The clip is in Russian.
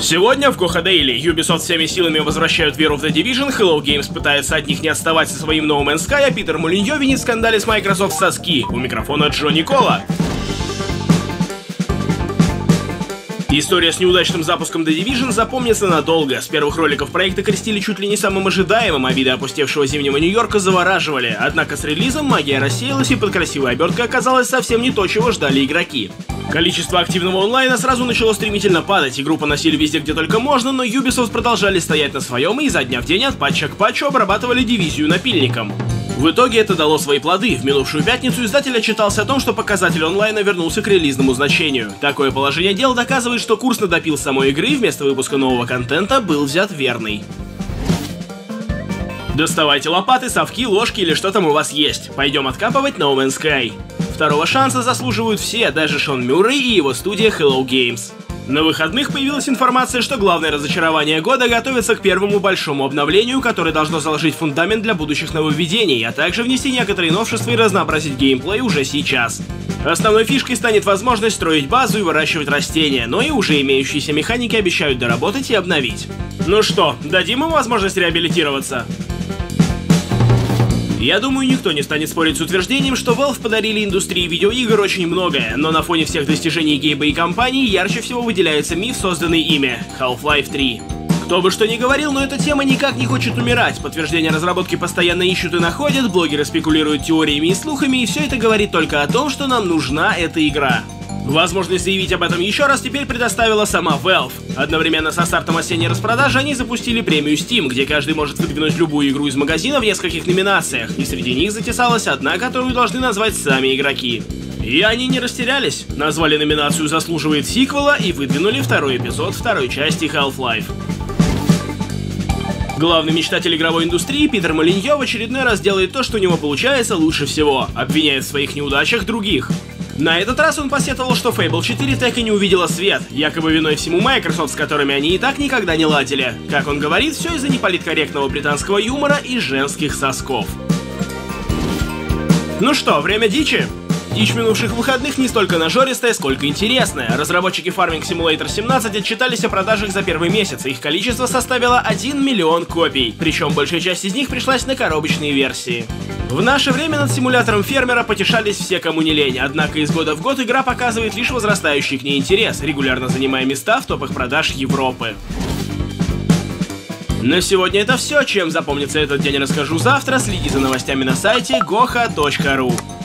Сегодня в Daily Ubisoft всеми силами возвращают веру в The Division, Hello Games пытается от них не отставать со своим No Man's Sky, а Питер Мулиньо винит в с Microsoft соски. У микрофона Джо Никола. История с неудачным запуском The Division запомнится надолго. С первых роликов проекта крестили чуть ли не самым ожидаемым, а виды опустевшего зимнего Нью-Йорка завораживали. Однако с релизом магия рассеялась и под красивой оберткой оказалось совсем не то, чего ждали игроки. Количество активного онлайна сразу начало стремительно падать, и группы носили везде, где только можно, но Ubisoft продолжали стоять на своем и изо дня в день от патча к патчу обрабатывали дивизию напильником. В итоге это дало свои плоды. В минувшую пятницу издатель отчитался о том, что показатель онлайна вернулся к релизному значению. Такое положение дел доказывает, что курс на допил самой игры вместо выпуска нового контента был взят верный. Доставайте лопаты, совки, ложки или что там у вас есть. Пойдем откапывать No Man's Sky. Второго шанса заслуживают все, даже Шон Мюррей и его студия Hello Games. На выходных появилась информация, что главное разочарование года готовится к первому большому обновлению, которое должно заложить фундамент для будущих нововведений, а также внести некоторые новшества и разнообразить геймплей уже сейчас. Основной фишкой станет возможность строить базу и выращивать растения, но и уже имеющиеся механики обещают доработать и обновить. Ну что, дадим им возможность реабилитироваться? Я думаю, никто не станет спорить с утверждением, что Valve подарили индустрии видеоигр очень многое, но на фоне всех достижений Гейба и компании ярче всего выделяется миф, созданный ими — Half-Life 3. Кто бы что ни говорил, но эта тема никак не хочет умирать. Подтверждения разработки постоянно ищут и находят, блогеры спекулируют теориями и слухами, и все это говорит только о том, что нам нужна эта игра. Возможность заявить об этом еще раз теперь предоставила сама Valve. Одновременно со стартом осенней распродажи они запустили премию Steam, где каждый может выдвинуть любую игру из магазина в нескольких номинациях, и среди них затесалась одна, которую должны назвать сами игроки. И они не растерялись, назвали номинацию «Заслуживает сиквела» и выдвинули второй эпизод второй части Half-Life. Главный мечтатель игровой индустрии Питер Молиньо в очередной раз делает то, что у него получается лучше всего, обвиняет в своих неудачах других. На этот раз он посетовал, что Fable 4 так и не увидела свет, якобы виной всему Microsoft, с которыми они и так никогда не ладили. Как он говорит, все из-за неполиткорректного британского юмора и женских сосков. Ну что, время дичи? Дичь минувших выходных не столько нажористая, сколько интересная. Разработчики Farming Simulator 17 отчитались о продажах за первый месяц, их количество составило 1 миллион копий, причем большая часть из них пришлась на коробочные версии. В наше время над симулятором фермера потешались все, кому не лень, однако из года в год игра показывает лишь возрастающий к ней интерес, регулярно занимая места в топах продаж Европы. На сегодня это все, чем запомнится этот день расскажу завтра, следи за новостями на сайте goha.ru.